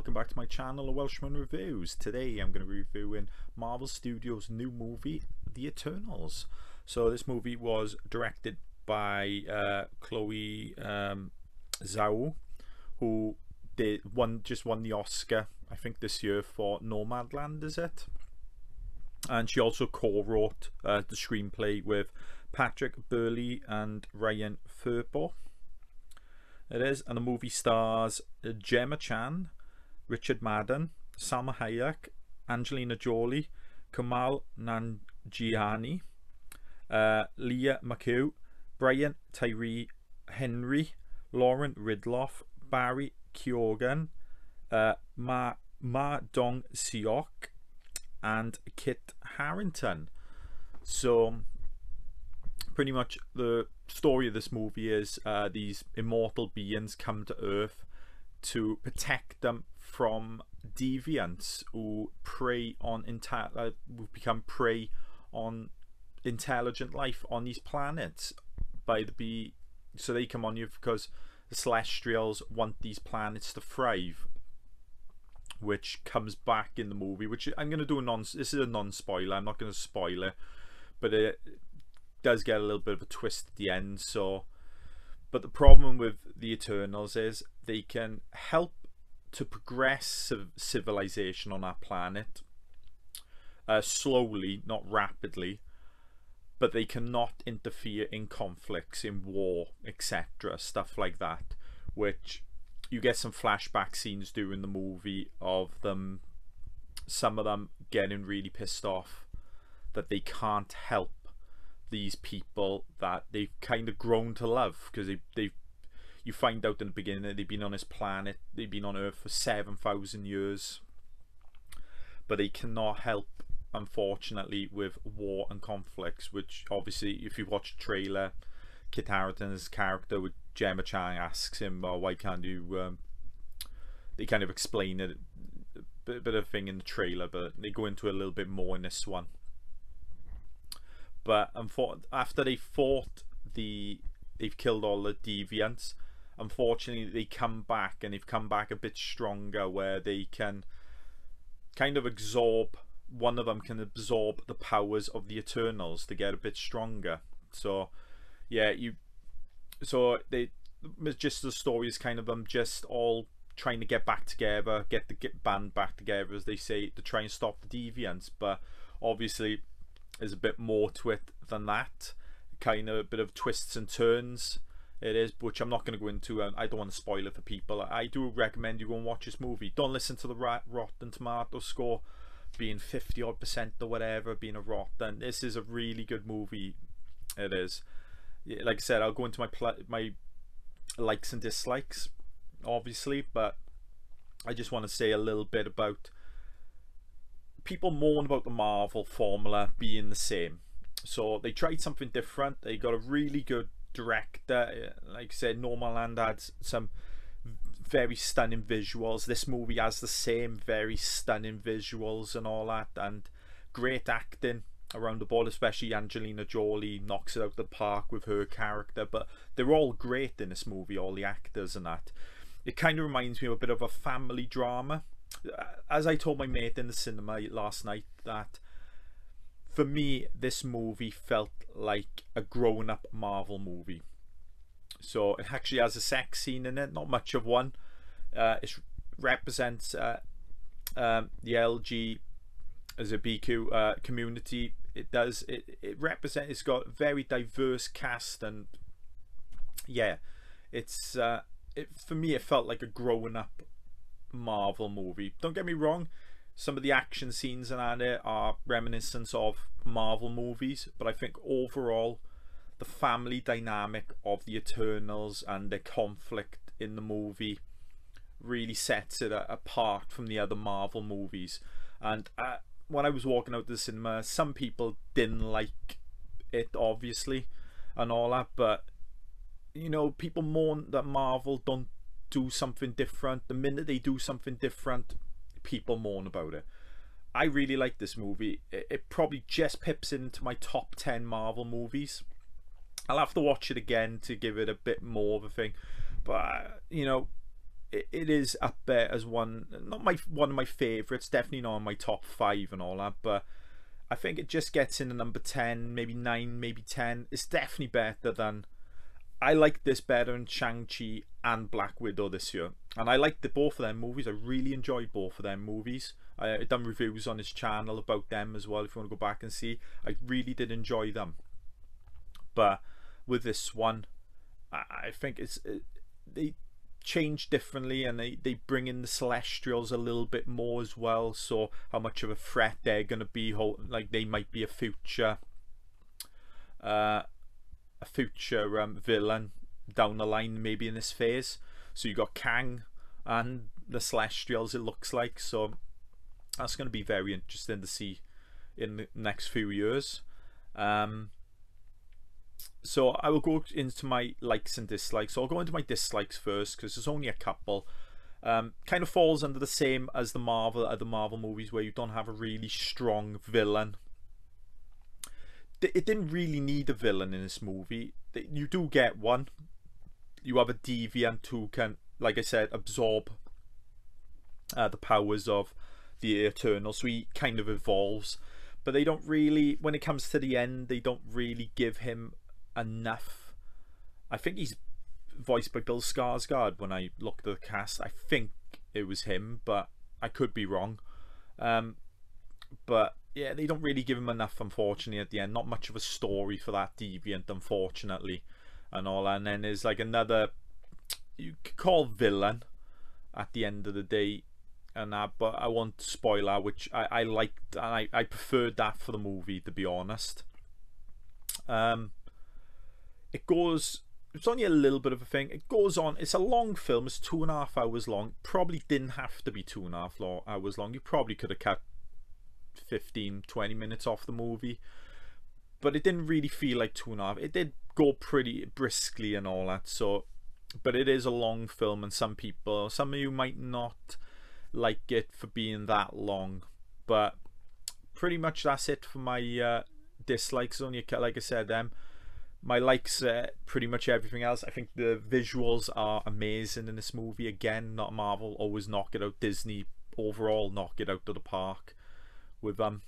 welcome back to my channel of Welshman Reviews. Today I'm going to be reviewing Marvel Studios' new movie, The Eternals. So this movie was directed by uh, Chloe um, Zhao, who did one just won the Oscar, I think this year for Nomadland, is it? And she also co-wrote uh, the screenplay with Patrick Burleigh and Ryan Firpo. It is, and the movie stars Gemma Chan, Richard Madden, Salma Hayek, Angelina Jolie, Kumail Nanjiani, uh, Lia McHugh, Brian Tyree Henry, Lauren Ridloff, Barry Keoghan, uh, Ma, Ma Dong Seok, and Kit Harington. So, pretty much the story of this movie is uh, these immortal beings come to Earth to protect them from deviants who prey on intel uh, who become prey on intelligent life on these planets by the be so they come on you because the celestials want these planets to thrive which comes back in the movie which i'm going to do a non this is a non-spoiler i'm not going to spoil it but it does get a little bit of a twist at the end so but the problem with the eternals is they can help to progress civilization on our planet uh, slowly not rapidly but they cannot interfere in conflicts in war etc stuff like that which you get some flashback scenes during the movie of them some of them getting really pissed off that they can't help these people that they've kind of grown to love because they, they've you find out in the beginning that they've been on this planet they've been on earth for 7,000 years. But they cannot help unfortunately with war and conflicts which obviously if you watch the trailer Kit Harington's character with Gemma Chan asks him well, why can't you um, they kind of explain it a bit, of thing in the trailer but they go into a little bit more in this one. But after they fought the they've killed all the deviants unfortunately they come back and they've come back a bit stronger where they can kind of absorb one of them can absorb the powers of the eternals to get a bit stronger. So yeah you so they just the story is kind of them just all trying to get back together get the get band back together as they say to try and stop the deviants. But obviously there's a bit more to it than that. Kind of a bit of twists and turns it is which I'm not going to go into and I don't want to spoil it for people. I do recommend you go and watch this movie. Don't listen to the Rotten Tomato score being 50 odd percent or whatever being a rotten. This is a really good movie. It is. Like I said I'll go into my my likes and dislikes obviously but I just want to say a little bit about people mourn about the Marvel formula being the same. So they tried something different. They got a really good director. Uh, like I said, Nomadland had some very stunning visuals. This movie has the same very stunning visuals and all that, and great acting around the board, especially Angelina Jolie knocks it out the park with her character. But they're all great in this movie, all the actors and that. It kind of reminds me of a bit of a family drama uh, as I told my mate in the cinema last night that for me this movie felt like a grown-up Marvel movie. So it actually has a sex scene in it, not much of one. Uh, it represents uh, um, the LG as a BQ uh, community. It does. It it represents. It's got very diverse cast and yeah, it's uh, it for me. It felt like a grown up Marvel movie. Don't get me wrong, some of the action scenes in it are reminiscent of Marvel movies, but I think overall the family dynamic of the Eternals and the conflict in the movie really sets it apart from the other Marvel movies. And uh, when I was walking out the cinema, some people didn't like it, obviously, and all that, but you know, people mourn that Marvel don't do something different. The minute they do something different, people mourn about it. I really like this movie. It, it probably just pips into my top 10 Marvel movies. I'll have to watch it again to give it a bit more of a thing. But, you know, it, it is up there as one, not my one of my favourites, definitely not in my top five and all that, but I think it just gets in the number 10, maybe 9, maybe 10. It's definitely better than. I like this better than Shang-Chi and Black Widow this year. And I liked the, both of them movies. I really enjoyed both of them movies. I, done reviews on his channel about them as well if you want to go back and see. I really did enjoy them. But with this one, I, I think it's. It, they change differently and they, they bring in the celestials a little bit more as well so how much of a threat they're going to be like they might be a future uh, a future um, villain down the line maybe in this phase so you got Kang and the celestials it looks like so that's going to be very interesting to see in the next few years um, so I will go into my likes and dislikes. So I'll go into my dislikes first because there's only a couple. Um, kind of falls under the same as the Marvel other Marvel movies where you don't have a really strong villain. It didn't really need a villain in this movie. You do get one. You have a deviant who can, like I said, absorb uh, the powers of the Eternal. So he kind of evolves. But they don't really, when it comes to the end, they don't really give him enough. I think he's voiced by Bill Skarsgård when I looked at the cast. I think it was him, but I could be wrong. Um, but yeah, they don't really give him enough, unfortunately, at the end. Not much of a story for that deviant, unfortunately, and all. And then there's like another you could call villain at the end of the day, and that. But I won't spoil that, which I I liked and I I preferred that for the movie, to be honest. Um, it goes it's only a little bit of a thing. It goes on. It's a long film. It's two and a half hours long. Probably didn't have to be two and a half hours long. You probably could have cut 15, 20 minutes off the movie. But it didn't really feel like two and a half. It did go pretty briskly and all that. So, but it is a long film, and some people, some of you might not like it for being that long. But pretty much that's it for my uh, dislikes. Only like I said, them. Um, my likes uh, pretty much everything else. I think the visuals are amazing in this movie. Again, not Marvel, always knock it out. Disney overall knock it out of the park with um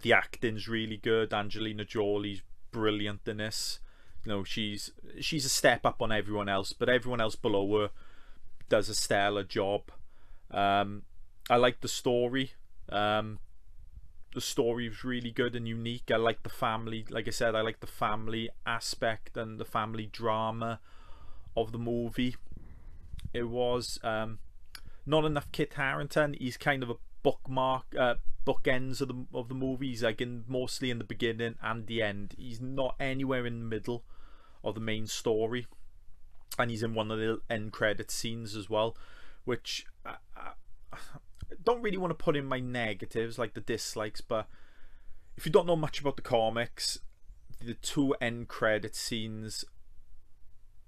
the acting's really good. Angelina Jolie's brilliant in this. You know, she's she's a step up on everyone else, but everyone else below her does a stellar job. Um, I like the story. Um, the story was really good and unique. I like the family, like I said, I like the family aspect and the family drama of the movie. It was um, not enough Kit Harington. He's kind of a bookmark, uh, bookends of the of the movies, like in mostly in the beginning and the end. He's not anywhere in the middle of the main story, and he's in one of the end credit scenes as well, which. I, uh, don't really want to put in my negatives like the dislikes, but if you don't know much about the comics, the two end credit scenes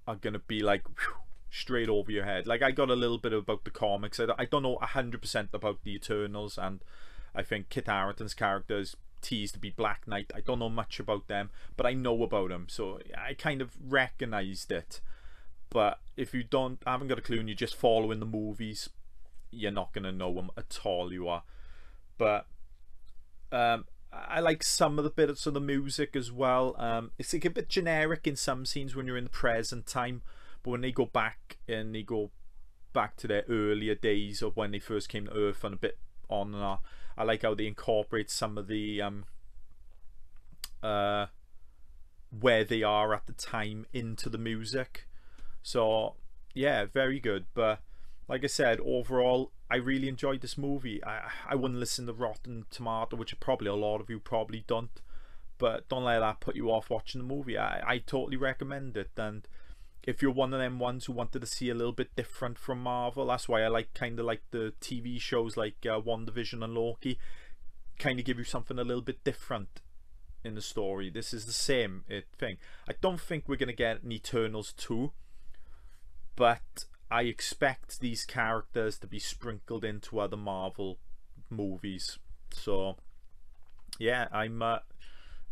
are gonna be like whew, straight over your head. Like I got a little bit about the comics. I don't know hundred percent about the Eternals, and I think Kit Harington's character is teased to be Black Knight. I don't know much about them, but I know about them, so I kind of recognized it. But if you don't, I haven't got a clue, and you're just following the movies, you're not going to know them at all you are but um, I like some of the bits of the music as well um, it's like a bit generic in some scenes when you're in the present time but when they go back and they go back to their earlier days of when they first came to earth and a bit on and on I like how they incorporate some of the um, uh, where they are at the time into the music so yeah very good but like I said, overall, I really enjoyed this movie. I I wouldn't listen to Rotten Tomato, which probably a lot of you probably don't. But don't let that put you off watching the movie. I, I totally recommend it. And if you're one of them ones who wanted to see a little bit different from Marvel, that's why I like kind of like the TV shows like uh, WandaVision and Loki. Kind of give you something a little bit different in the story. This is the same uh, thing. I don't think we're going to get an Eternals 2. But I expect these characters to be sprinkled into other Marvel movies. So, yeah, I'm uh,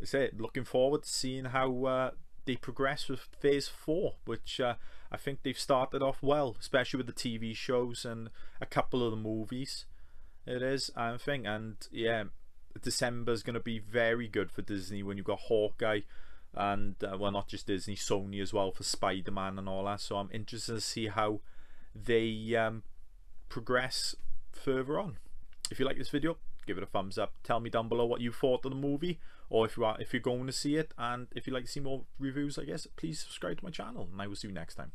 say looking forward to seeing how uh, they progress with Phase Four, which uh, I think they've started off well, especially with the TV shows and a couple of the movies. It is, I think, and yeah, December's going to be very good for Disney when you've got Hawkeye and uh, well, not just Disney, Sony as well for Spider Man and all that. So I'm interested to see how they um, progress further on. If you like this video, give it a thumbs up. Tell me down below what you thought of the movie, or if you are if you're going to see it, and if you'd like to see more reviews, I guess please subscribe to my channel, and I will see you next time.